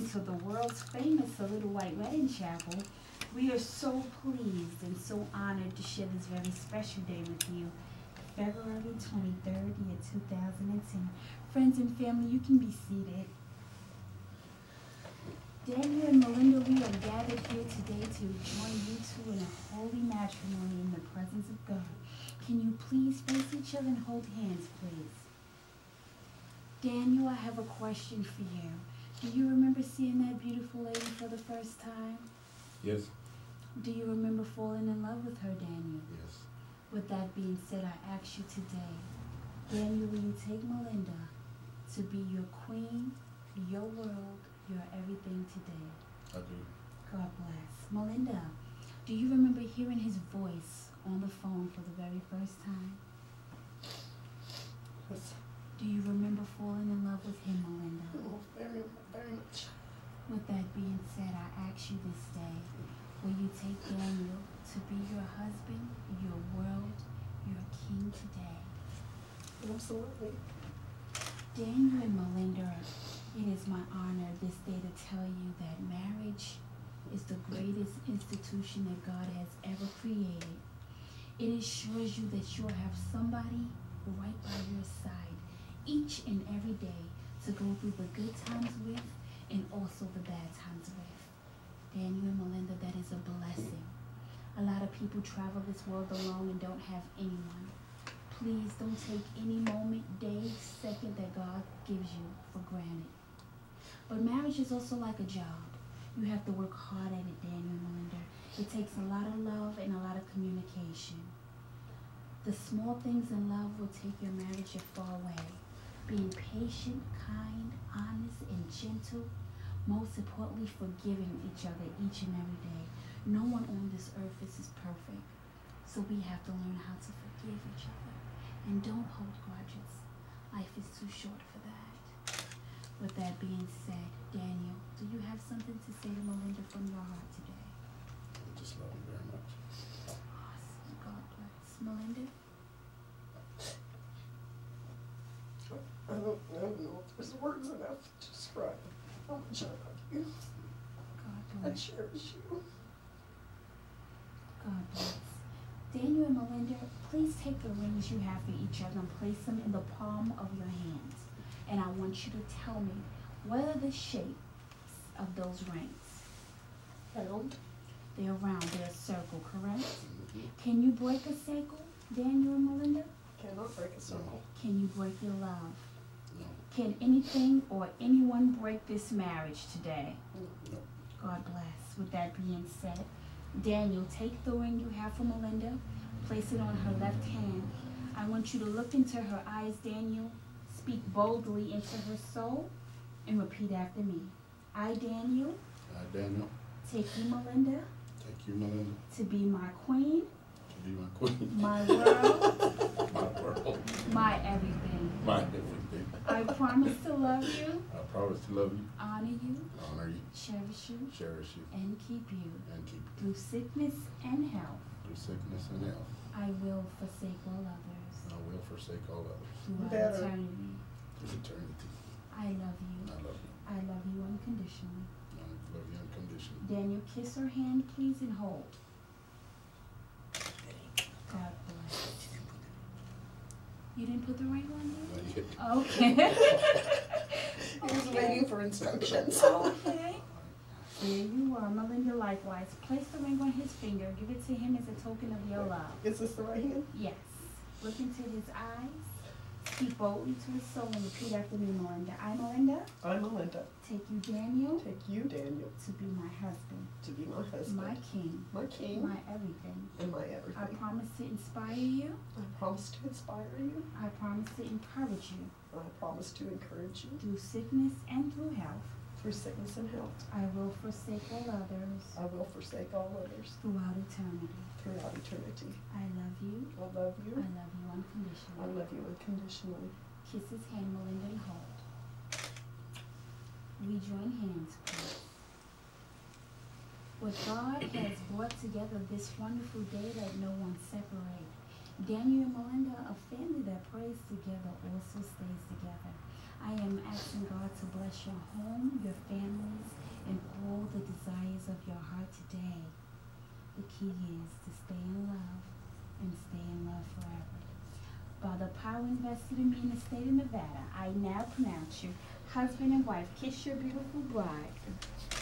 Welcome to the world's famous A Little White Wedding Chapel. We are so pleased and so honored to share this very special day with you, February 23rd, year 2010. Friends and family, you can be seated. Daniel and Malinda, we are gathered here today to join you two in a holy matrimony in the presence of God. Can you please face each other and hold hands, please? Daniel, I have a question for you. Do you remember seeing that beautiful lady for the first time? Yes, Do you remember falling in love with her, Daniel? yes. With that being said, I ask you today, Daniel, will you take Malinda to be your queen, your world, your everything today? I do. God bless. Malinda, do you remember hearing his voice on the phone for the very first time? Yes. Do you remember falling in love with him, Malinda? Oh, very, very much. With that being said, I ask you this day, will you take Daniel to be your husband, your world, your king today? Oh, absolutely. Daniel and Malinda, it is my honor this day to tell you that marriage is the greatest institution that God has ever created. It assures you that you'll have somebody right by your side each and every day to go through the good times with and also the bad times with. Daniel and Malinda, that is a blessing. A lot of people travel this world alone and don't have anyone. Please don't take any moment, day, second that God gives you for granted. But marriage is also like a job. You have to work hard at it, Daniel and Malinda. It takes a lot of love and a lot of communication. The small things in love will take your marriage far way. Being patient, kind, honest, and gentle. Most importantly, forgiving each other each and every day. No one on this earth is, perfect. So we have to learn how to forgive each other. And don't hold grudges. Life is too short for that. With that being said, Daniel, do you have something to say to Malinda from your heart today? I just love you very much. Awesome. God bless. Malinda? I don't, I don't know if there's words enough to describe how much I love you. God bless. I cherish you. God bless. Daniel and Malinda, please take the rings you have for each other and place them in the palm of your hands. And I want you to tell me what are the shapes of those rings? Round. They're round, they're a circle, correct? Mhm. Can you break a circle, Daniel and Malinda? Cannot break a circle. Can you break your love? Can anything or anyone break this marriage today? no. God bless. With that being said, Daniel, take the ring you have for Malinda, place it on her left hand. I want you to look into her eyes, Daniel. Speak boldly into her soul and repeat after me. I, Daniel, I, Daniel, take you, Malinda, take you, Malinda, to be my queen, to be my queen, my world, my world, my everything. my everything. I promise to love you, I promise to love you, honor you, honor you, cherish you, cherish you, and keep you and keep you through sickness and health. through sickness and health. I will forsake all others. And I will forsake all others throughout Better. eternity. through eternity. I love you. I love you. I love you unconditionally. I love you unconditionally. Daniel, kiss her hand, please, and hold. God bless. You didn't put the ring on Not yet. there? Okay. He was waiting for instructions. Okay. There you are, Malinda. Likewise, place the ring on his finger. Give it to him as a token of your love. Is this the right hand? Yes. Look into his eyes. Speak boldly to his soul and repeat after me, Malinda. I, Malinda, I, Malinda, take you, Daniel, take you, Daniel, to be my husband, to be my husband, my king, my king, my everything. and my everything. I promise to inspire you. I promise to inspire you. I promise to encourage you I promise to encourage you through sickness and through health. through sickness and health. I will forsake all others I will forsake all others throughout eternity. throughout eternity. I love you. I love you. I love you unconditionally. I love you unconditionally. Kiss his hand, Malinda, and hold. We join hands. What God has brought together this wonderful day, that no one separate. Daniel and Malinda, a family that prays together, also stays together. I am asking God to bless your home, your families, and all the desires of your heart today. The key is to stay in love and stay in love forever. By the power invested in me in the state of Nevada, I now pronounce you husband and wife. Kiss your beautiful bride.